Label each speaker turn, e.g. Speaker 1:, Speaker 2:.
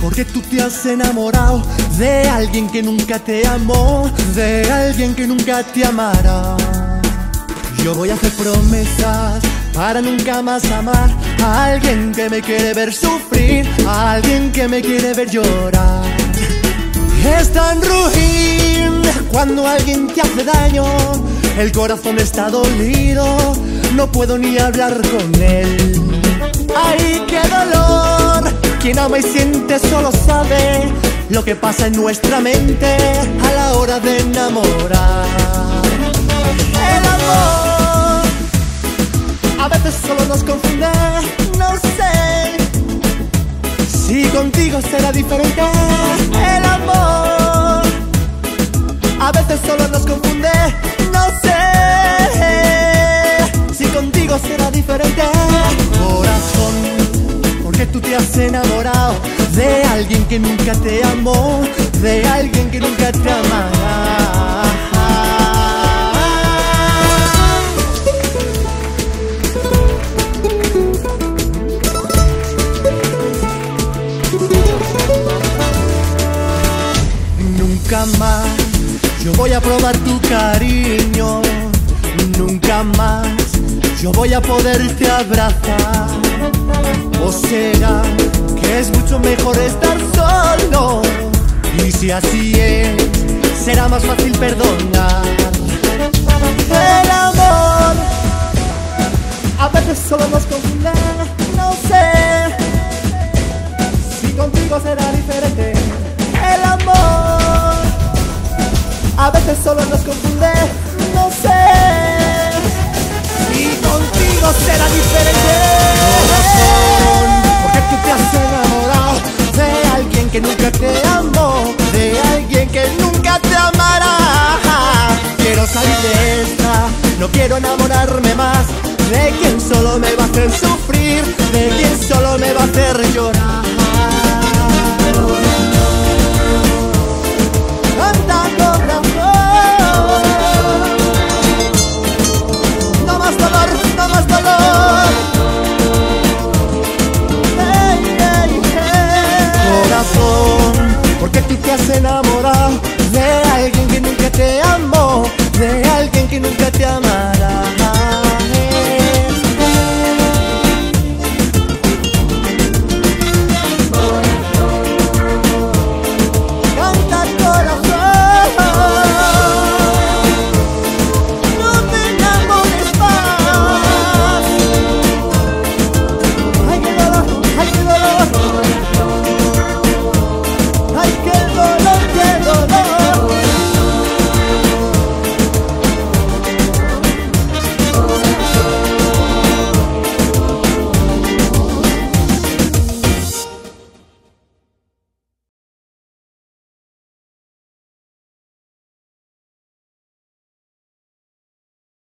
Speaker 1: Porque tú te has enamorado de alguien que nunca te amó, de alguien que nunca te amará. Yo voy a hacer promesas para nunca más amar a alguien que me quiere ver sufrir, a alguien que me quiere ver llorar. Es tan ruin cuando alguien te hace daño, el corazón está dolido, no puedo ni hablar con él. ¡Ay, qué dolor! Quien ama y siente solo sabe lo que pasa en nuestra mente a la hora de enamorar. El amor a veces solo nos confunde, no sé si contigo será diferente. El amor a veces solo nos confunde, Tú te has enamorado de alguien que nunca te amó, de alguien que nunca te amará. Nunca más yo voy a probar tu cariño. Nunca más yo voy a poderte abrazar. O será que es mucho mejor estar solo. Y si así es, será más fácil perdonar. El amor a veces solo nos confunde. No sé si contigo será diferente. El amor a veces solo nos confunde. Que nunca te amó, de alguien que nunca te amará. Quiero salir de esta, no quiero enamorarme más de quien solo me que nunca te amará.